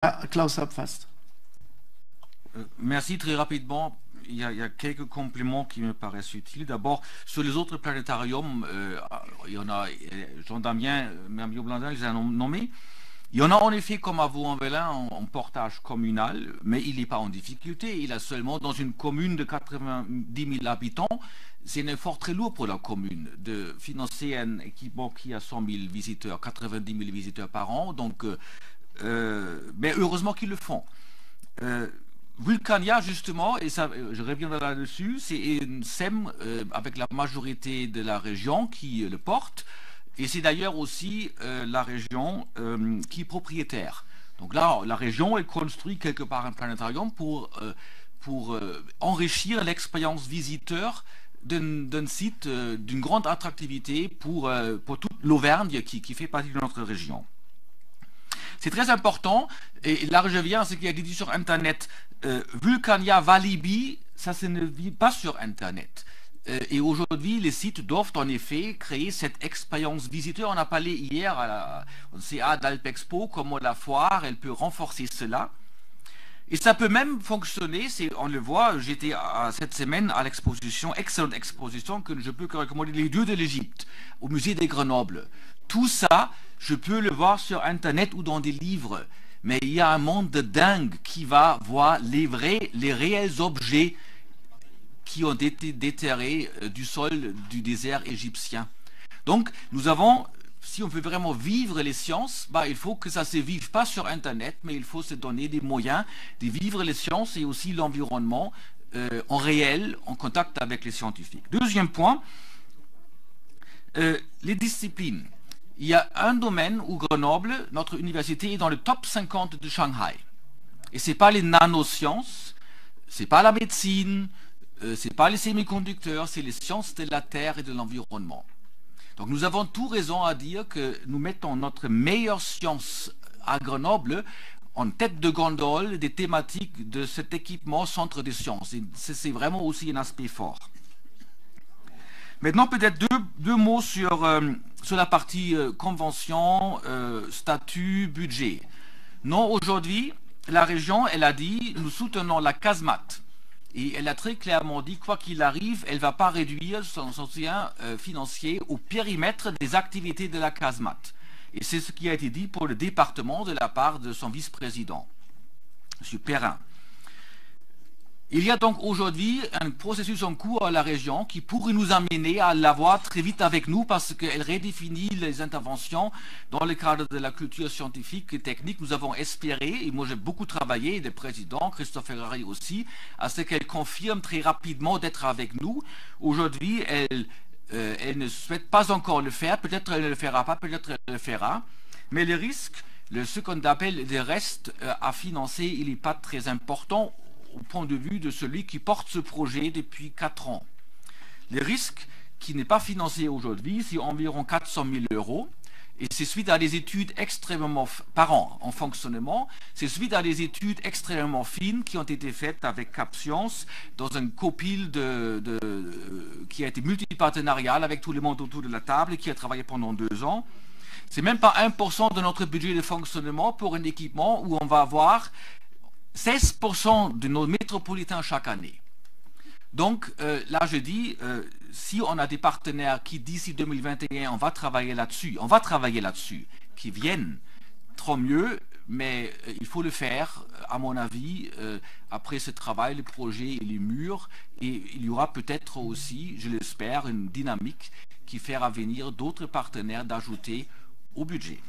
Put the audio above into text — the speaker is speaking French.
Ah, Klaus Abfast. Euh, merci très rapidement. Il y, a, quelques compléments qui me paraissent utiles. D'abord, sur les autres planétariums, euh, il y en a, Jean-Damien, Mermio Blandin les a nommés. Il y en a en effet comme à Vaux-en-Velin en, portage communal, mais il n'est pas en difficulté. Il a seulement, dans une commune de 90 000 habitants, c'est un effort très lourd pour la commune de financer un équipement qui a 100 000 visiteurs, 90 000 visiteurs par an. Donc, euh, euh, mais heureusement qu'ils le font. Euh, Vulcania, justement, et ça, je reviendrai là-dessus, c'est une SEM avec la majorité de la région qui le porte. Et c'est d'ailleurs aussi euh, la région euh, qui est propriétaire. Donc là, la région, elle construit quelque part un planétarium pour, euh, pour enrichir l'expérience visiteur d'un site d'une grande attractivité pour, pour toute l'Auvergne qui, qui, fait partie de notre région. C'est très important, et là je viens à ce qui a dit sur Internet. Vulcania Valibi, ça ne vit pas sur Internet. Euh, et aujourd'hui, les sites doivent en effet créer cette expérience visiteur. On a parlé hier à la CA d'Alpexpo, comment la foire, elle peut renforcer cela. Et ça peut même fonctionner, on le voit, j'étais cette semaine à l'exposition, excellente exposition, que je peux que recommander, les dieux de l'Égypte, au musée des Grenoble. Tout ça, je peux le voir sur Internet ou dans des livres. Mais il y a un monde de dingue qui va voir les vrais, les réels objets qui ont été déterrés euh, du sol du désert égyptien. Donc, nous avons, si on veut vraiment vivre les sciences, bah, il faut que ça se vive pas sur Internet, mais il faut se donner des moyens de vivre les sciences et aussi l'environnement euh, en réel, en contact avec les scientifiques. Deuxième point, euh, les disciplines. Il y a un domaine où Grenoble, notre université, est dans le top 50 de Shanghai. Et ce n'est pas les nanosciences, ce n'est pas la médecine, euh, ce n'est pas les semi-conducteurs, c'est les sciences de la Terre et de l'environnement. Donc nous avons tout raison à dire que nous mettons notre meilleure science à Grenoble en tête de gondole des thématiques de cet équipement centre des sciences. C'est vraiment aussi un aspect fort. Maintenant, peut-être deux, mots sur, euh, sur la partie euh, convention, statut, budget. Non, aujourd'hui, la région, elle a dit, nous soutenons la casemate. Et elle a très clairement dit, quoi qu'il arrive, elle ne va pas réduire son soutien euh, financier au périmètre des activités de la CASMAT. Et c'est ce qui a été dit pour le département de la part de son vice-président, M. Perrin. Il y a donc aujourd'hui un processus en cours à la région qui pourrait nous amener à l'avoir très vite avec nous parce qu'elle redéfinit les interventions dans le cadre de la culture scientifique et technique. Nous avons espéré, et moi j'ai beaucoup travaillé, le président, Christophe Ferrari aussi, à ce qu'elle confirme très rapidement d'être avec nous. Aujourd'hui, elle, euh, elle ne souhaite pas encore le faire, peut-être elle ne le fera pas, peut-être elle le fera, mais le risque, le, ce qu'on appelle des restes euh, à financer, il n'est pas très important au point de vue de celui qui porte ce projet depuis 4 ans. Le risque qui n'est pas financé aujourd'hui, c'est environ 400 000 euros. Et c'est suite à des études extrêmement, par an en fonctionnement, c'est suite à des études extrêmement fines qui ont été faites avec CapScience dans un copil qui a été multipartenarial avec tous les monde autour de la table et qui a travaillé pendant deux ans. C'est même pas 1% de notre budget de fonctionnement pour un équipement où on va avoir 16% de nos métropolitains chaque année. Donc euh, là, je dis, euh, si on a des partenaires qui d'ici 2021, on va travailler là-dessus, on va travailler là-dessus, qui viennent, trop mieux, mais euh, il faut le faire, à mon avis, après ce travail, le projet et les murs, et il y aura peut-être aussi, je l'espère, une dynamique qui fera venir d'autres partenaires d'ajouter au budget.